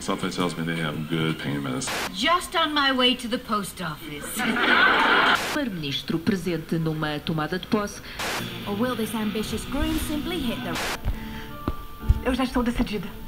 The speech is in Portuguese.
Something tells me they have good pain medicine. Just on my way to the post office. Primeiro-Ministro presente numa tomada de posse. Or will this ambitious groom simply hit the... Eu já estou decidida.